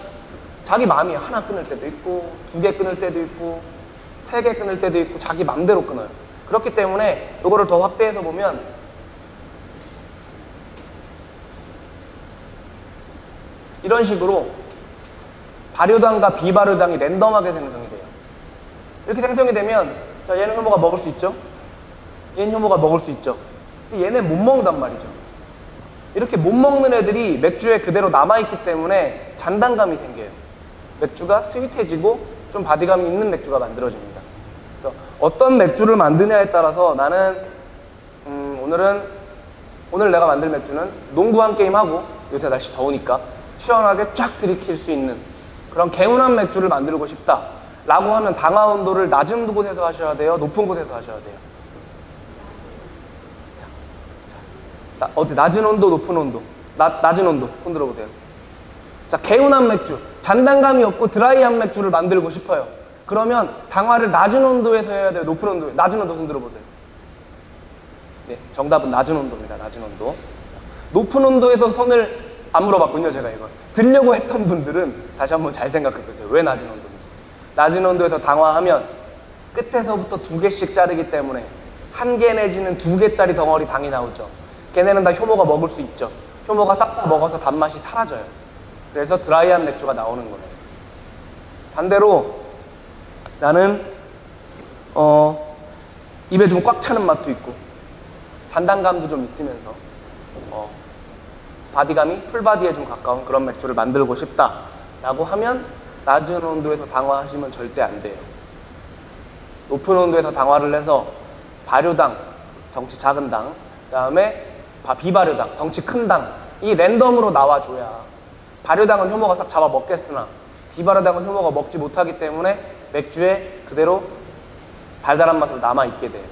자기 마음이 하나 끊을 때도 있고, 두 개 끊을 때도 있고, 세 개 끊을 때도 있고, 자기 마음대로 끊어요. 그렇기 때문에 이거를 더 확대해서 보면 이런 식으로 발효당과 비발효당이 랜덤하게 생성이 돼요. 이렇게 생성이 되면 자, 얘는 효모가 먹을 수 있죠? 얘는 효모가 먹을 수 있죠? 근데 얘는 못 먹는단 말이죠. 이렇게 못 먹는 애들이 맥주에 그대로 남아있기 때문에 잔단감이 생겨요. 맥주가 스윗해지고 좀 바디감이 있는 맥주가 만들어집니다. 어떤 맥주를 만드냐에 따라서 나는 음, 오늘은 오늘 내가 만들 맥주는 농구 한 게임 하고 요새 날씨 더우니까 시원하게 쫙 들이킬 수 있는 그런 개운한 맥주를 만들고 싶다. 라고 하면 당화 온도를 낮은 곳에서 하셔야 돼요. 높은 곳에서 하셔야 돼요. 나- 어때? 낮은 온도, 높은 온도. 나- 낮은 온도. 손 들어 보세요. 자, 개운한 맥주. 잔단감이 없고 드라이한 맥주를 만들고 싶어요. 그러면 당화를 낮은 온도에서 해야 돼요. 높은 온도에. 낮은 온도 손 들어 보세요. 네, 정답은 낮은 온도입니다. 낮은 온도. 높은 온도에서 손을 안 물어봤군요, 제가 이걸. 들려고 했던 분들은 다시 한번 잘 생각해 보세요. 왜 낮은 온도인지. 낮은 온도에서 당화하면 끝에서부터 두 개씩 자르기 때문에 한 개 내지는 두 개짜리 덩어리 당이 나오죠. 걔네는 다 효모가 먹을 수 있죠. 효모가 싹 다 먹어서 단맛이 사라져요. 그래서 드라이한 맥주가 나오는 거예요. 반대로 나는 어 입에 좀 꽉 차는 맛도 있고 잔단감도 좀 있으면서 어, 바디감이 풀바디에 좀 가까운 그런 맥주를 만들고 싶다라고 하면 낮은 온도에서 당화하시면 절대 안 돼요. 높은 온도에서 당화를 해서 발효당, 덩치 작은 당, 그 다음에 바- 비발효당, 덩치 큰 당, 이 랜덤으로 나와줘야 발효당은 효모가 싹 잡아 먹겠으나 비발효당은 효모가 먹지 못하기 때문에 맥주에 그대로 달달한 맛으로 남아 있게 돼요.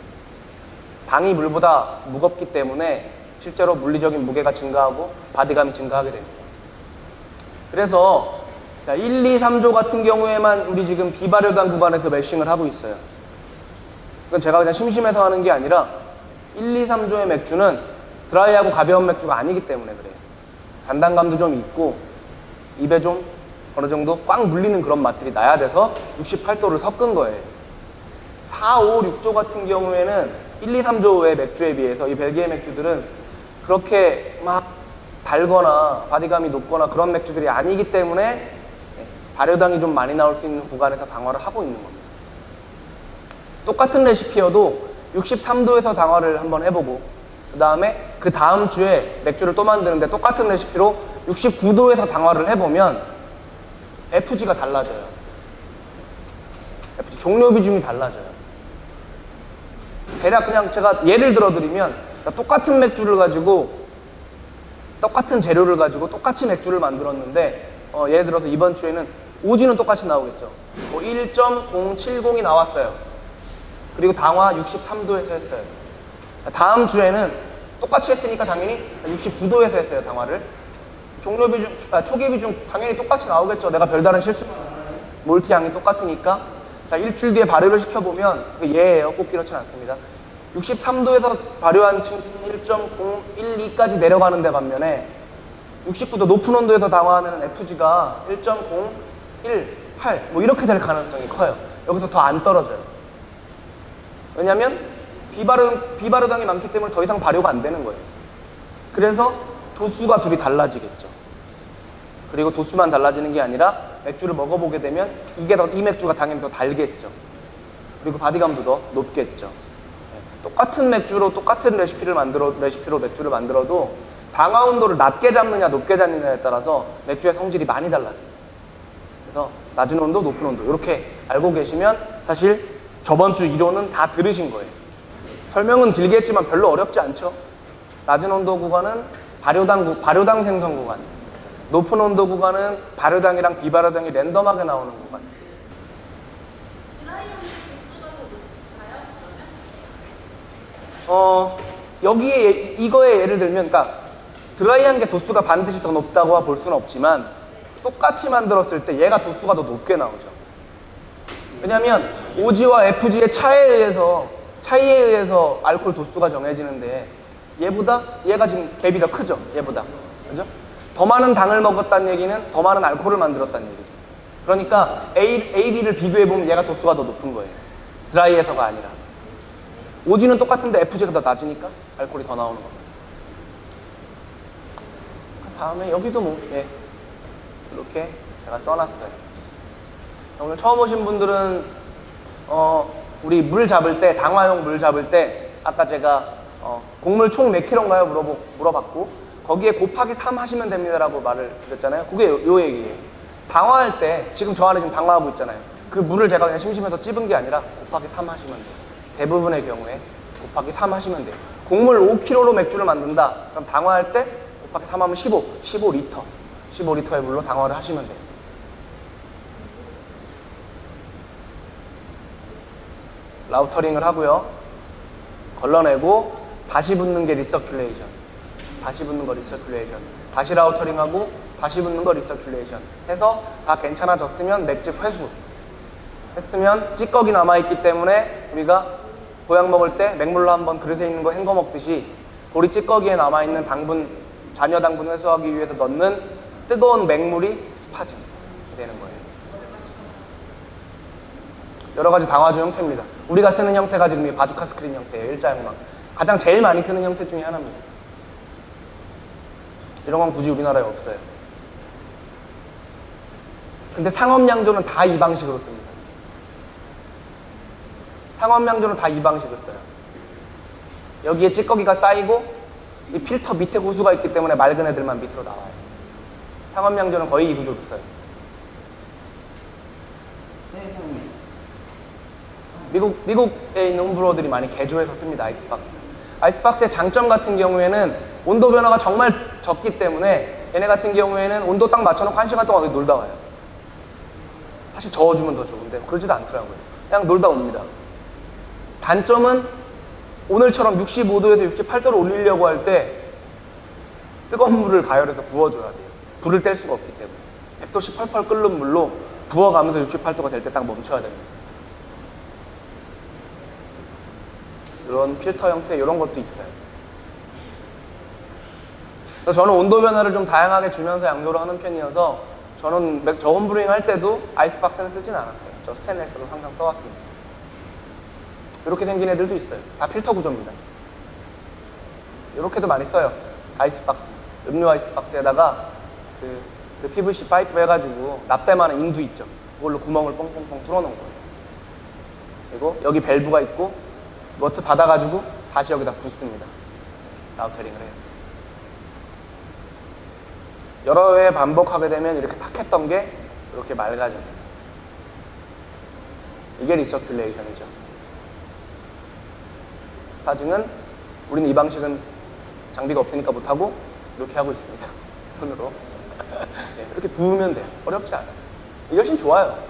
당이 물보다 무겁기 때문에 실제로 물리적인 무게가 증가하고 바디감이 증가하게 됩니다. 그래서 자, 1, 2, 3조 같은 경우에만 우리 지금 비발효당 구간에서 매싱을 하고 있어요. 이건 제가 그냥 심심해서 하는 게 아니라 1, 2, 3조의 맥주는 드라이하고 가벼운 맥주가 아니기 때문에 그래요. 단단감도 좀 있고 입에 좀 어느 정도 꽉 물리는 그런 맛들이 나야 돼서 68도를 섞은 거예요. 4, 5, 6조 같은 경우에는 1, 2, 3조의 맥주에 비해서 이 벨기에 맥주들은 그렇게 막 달거나 바디감이 높거나 그런 맥주들이 아니기 때문에 발효당이 좀 많이 나올 수 있는 구간에서 당화를 하고 있는 겁니다. 똑같은 레시피여도 63도에서 당화를 한번 해보고 그 다음에 그 다음 주에 맥주를 또 만드는데 똑같은 레시피로 69도에서 당화를 해보면 FG가 달라져요. FG 종료 비중이 달라져요. 대략 그냥 제가 예를 들어드리면 똑같은 맥주를 가지고 똑같은 재료를 가지고 똑같이 맥주를 만들었는데 어, 예를 들어서 이번 주에는 오지는 똑같이 나오겠죠. 뭐 1.070이 나왔어요. 그리고 당화 63도에서 했어요. 다음 주에는 똑같이 했으니까 당연히 69도에서 했어요, 당화를. 종료 비중, 아, 초기 비중 당연히 똑같이 나오겠죠. 내가 별다른 실수가 몰트 양이 똑같으니까. 자, 일주일 뒤에 발효를 시켜보면 예예요. 꼭 그렇진 않습니다. 63도에서 발효한 친구는 1.012까지 내려가는 데 반면에 69도 높은 온도에서 당화하는 FG가 1.018 뭐 이렇게 될 가능성이 커요. 여기서 더 안 떨어져요. 왜냐면 비발효, 비발효당이 많기 때문에 더 이상 발효가 안 되는 거예요. 그래서 도수가 둘이 달라지겠죠. 그리고 도수만 달라지는 게 아니라 맥주를 먹어보게 되면 이게 더, 이 맥주가 당연히 더 달겠죠. 그리고 바디감도 더 높겠죠. 네. 똑같은 맥주로 똑같은 레시피를 만들어 레시피로 맥주를 만들어도 당화 온도를 낮게 잡느냐 높게 잡느냐에 따라서 맥주의 성질이 많이 달라져요. 그래서 낮은 온도, 높은 온도 이렇게 알고 계시면 사실 저번 주 이론은 다 들으신 거예요. 설명은 길게 했지만 별로 어렵지 않죠. 낮은 온도 구간은 발효당, 구- 발효당 생성 구간. 높은 온도 구간은 발효당이랑 비발효당이 랜덤하게 나오는 구간. 어, 여기에 예- 이거에 예를 들면, 그러니까 드라이한 게 도수가 반드시 더 높다고 볼 수는 없지만 똑같이 만들었을 때 얘가 도수가 더 높게 나오죠. 왜냐하면 OG와 FG의 차에 의해서 차이에 의해서 알코올 도수가 정해지는데 얘보다 얘가 지금 갭이 더 크죠. 얘보다 그죠? 더 많은 당을 먹었다는 얘기는 더 많은 알코올을 만들었다는 얘기죠. 그러니까 A, A, B를 비교해 보면 얘가 도수가 더 높은 거예요. 드라이에서가 아니라. OG는 똑같은데 FG가 더 낮으니까 알코올이 더 나오는 겁니다. 그 다음에 여기도 뭐 예. 이렇게 제가 써놨어요. 오늘 처음 오신 분들은 어, 우리 물 잡을 때 당화용 물 잡을 때 아까 제가 어, 곡물 총 몇 킬로인가요 물어보, 물어봤고 거기에 곱하기 3 하시면 됩니다라고 말을 드렸잖아요. 그게 요, 요 얘기예요. 당화할 때 지금 저 안에 지금 당화하고 있잖아요. 그 물을 제가 그냥 심심해서 찝은 게 아니라 곱하기 3 하시면 돼요. 대부분의 경우에 곱하기 3 하시면 돼요. 곡물 5kg로 맥주를 만든다. 그럼 당화할 때 곱하기 3 하면 15, 15리터. 15리터의 물로 당화를 하시면 돼요. lautering을 하고요. 걸러내고 다시 붓는 게 recirculation. 다시 붓는 거 recirculation. 다시 lautering하고 다시 붓는 거 recirculation. 해서 다 괜찮아졌으면 맥즙 회수. 했으면 찌꺼기 남아있기 때문에 우리가 보약 먹을 때 맹물로 한번 그릇에 있는 거 헹궈 먹듯이 보리 찌꺼기에 남아있는 당분, 잔여 당분 회수하기 위해서 넣는 뜨거운 맹물이 sparge 되는 거예요. 여러 가지 당화조 형태입니다. 우리가 쓰는 형태가 지금 이 바주카 스크린 형태예요. 일자 형망. 가장 제일 많이 쓰는 형태 중에 하나입니다. 이런 건 굳이 우리나라에 없어요. 근데 상업양조는 다 이 방식으로 씁니다. 상업양조는 다 이 방식으로 써요. 여기에 찌꺼기가 쌓이고 이 필터 밑에 호수가 있기 때문에 맑은 애들만 밑으로 나와요. 상업양조는 거의 이 구조로 써요. 미국, 미국에 있는 홈브로들이 많이 개조해서 씁니다, 아이스박스. 아이스박스의 장점 같은 경우에는 온도 변화가 정말 적기 때문에 얘네 같은 경우에는 온도 딱 맞춰놓고 한 시간 동안 놀다 와요. 사실 저어주면 더 좋은데 그러지도 않더라고요. 그냥 놀다 옵니다. 단점은 오늘처럼 65도에서 68도를 올리려고 할 때 뜨거운 물을 가열해서 부어줘야 돼요. 불을 뗄 수가 없기 때문에. 100도씨 펄펄 끓는 물로 부어가면서 68도가 될 때 딱 멈춰야 됩니다. 이런 필터 형태 이런 것도 있어요. 그래서 저는 온도 변화를 좀 다양하게 주면서 양조를 하는 편이어서 저는 맥- 저 홈브루잉 할 때도 아이스박스는 쓰진 않았어요. 저 스테인레스로 항상 써왔습니다. 이렇게 생긴 애들도 있어요. 다 필터 구조입니다. 이렇게도 많이 써요. 아이스박스. 음료 아이스박스에다가 그, 그 PVC 파이프 해가지고 납땜하는 인두 있죠. 그걸로 구멍을 뻥뻥뻥 뚫어놓은 거예요. 그리고 여기 밸브가 있고 너트 받아가지고 다시 여기다 붓습니다. lautering을 해요. 여러 회 반복하게 되면 이렇게 탁했던 게 이렇게 맑아져요. 이게 리서큘레이션이죠. 스타징은 우리는 이 방식은 장비가 없으니까 못하고 이렇게 하고 있습니다. 손으로. 네, 이렇게 부으면 돼요. 어렵지 않아요. 이게 훨씬 좋아요.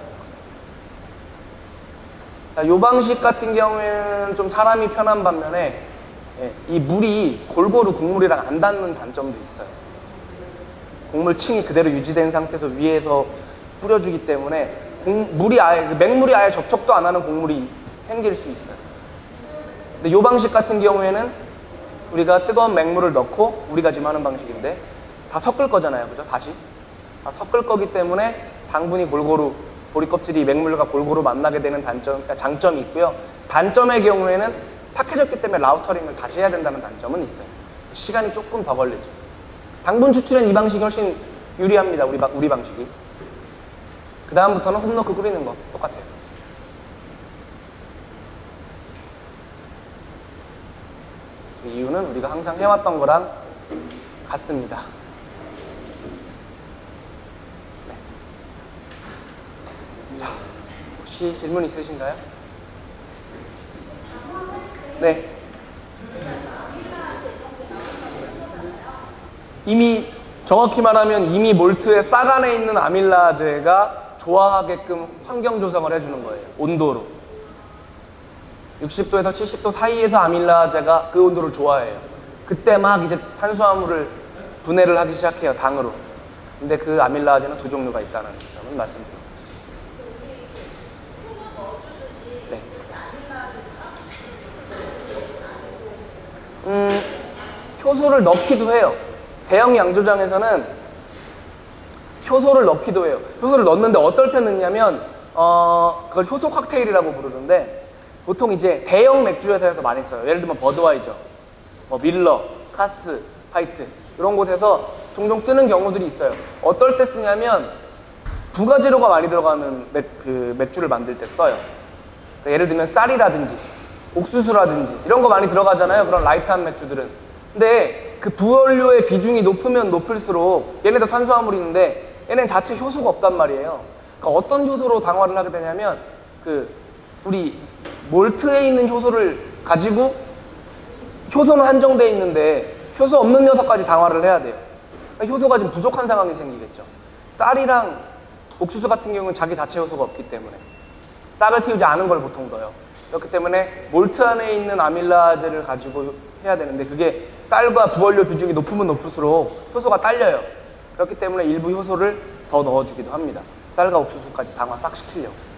자, 요 방식 같은 경우에는 좀 사람이 편한 반면에 예, 이 물이 골고루 국물이랑 안 닿는 단점도 있어요. 곡물 층이 그대로 유지된 상태에서 위에서 뿌려주기 때문에 공- 물이 아예 그 맹물이 아예 접촉도 안 하는 곡물이 생길 수 있어요. 근데 이 방식 같은 경우에는 우리가 뜨거운 맹물을 넣고 우리가 지금 하는 방식인데 다 섞을 거잖아요, 그죠? 다시 다 섞을 거기 때문에 당분이 골고루 보리 껍질이 맹물과 골고루 만나게 되는 단점, 그러니까 장점이 있고요. 단점의 경우에는 탁해졌기 때문에 라우터링을 다시 해야 된다는 단점은 있어요. 시간이 조금 더 걸리죠. 당분 추출엔 이 방식이 훨씬 유리합니다. 우리, 방- 우리 방식이. 그 다음부터는 홈 넣고 끓이는 거 똑같아요. 그 이유는 우리가 항상 해왔던 거랑 같습니다. 네. 자, 혹시 질문 있으신가요? 네. 이미 정확히 말하면 이미 몰트의 싹 안에 있는 아밀라제가 좋아하게끔 환경 조성을 해주는 거예요. 온도로. 60도에서 70도 사이에서 아밀라제가 그 온도를 좋아해요. 그때 막 이제 탄수화물을 분해를 하기 시작해요. 당으로. 근데 그 아밀라제는 두 종류가 있다는 점은 말씀드립니다. 네. 음, 효소를 넣기도 해요. 대형 양조장에서는 효소를 넣기도 해요. 효소를 넣는데 어떨 때 넣냐면, 어, 그걸 효소 칵테일이라고 부르는데, 보통 이제 대형 맥주 회사에서 많이 써요. 예를 들면 버드와이저, 뭐 밀러, 카스, 화이트 이런 곳에서 종종 쓰는 경우들이 있어요. 어떨 때 쓰냐면 부가재료가 많이 들어가는 맥, 그 맥주를 만들 때 써요. 그러니까 예를 들면 쌀이라든지 옥수수라든지 이런 거 많이 들어가잖아요. 그런 light한 맥주들은. 근데 그 부원료의 비중이 높으면 높을수록 얘네도 탄수화물이 있는데 얘네는 자체 효소가 없단 말이에요. 그러니까 어떤 효소로 당화를 하게 되냐면 그 우리 malt에 있는 효소를 가지고 효소는 한정되어 있는데 효소 없는 녀석까지 당화를 해야 돼요. 그러니까 효소가 좀 부족한 상황이 생기겠죠. 쌀이랑 옥수수 같은 경우는 자기 자체 효소가 없기 때문에 쌀을 틔우지 않은 걸 보통 넣어요. 그렇기 때문에 몰트 안에 있는 아밀라제를 가지고 해야 되는데 그게 쌀과 부원료 비중이 높으면 높을수록 효소가 딸려요. 그렇기 때문에 일부 효소를 더 넣어주기도 합니다. 쌀과 옥수수까지 당화 싹 시키려고.